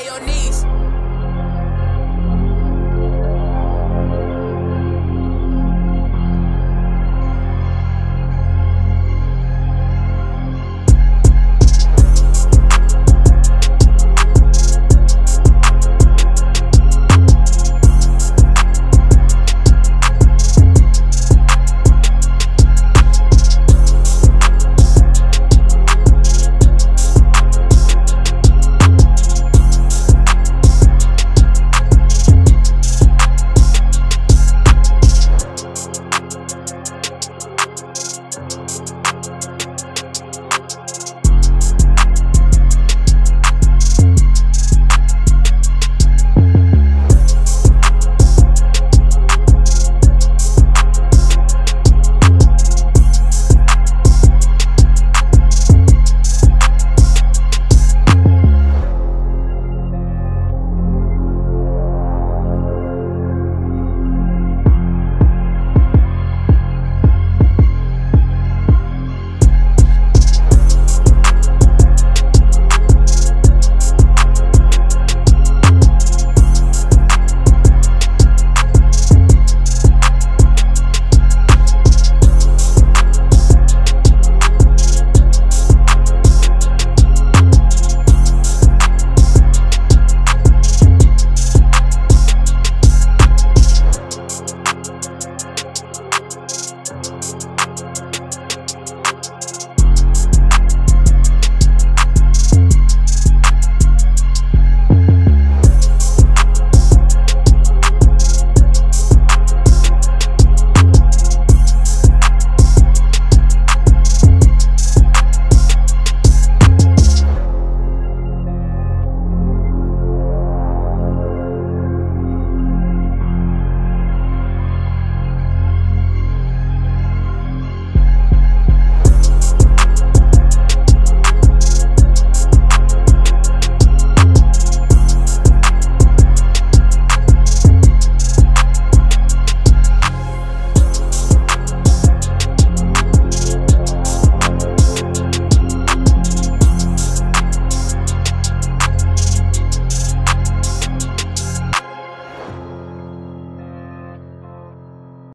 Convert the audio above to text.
on your knees.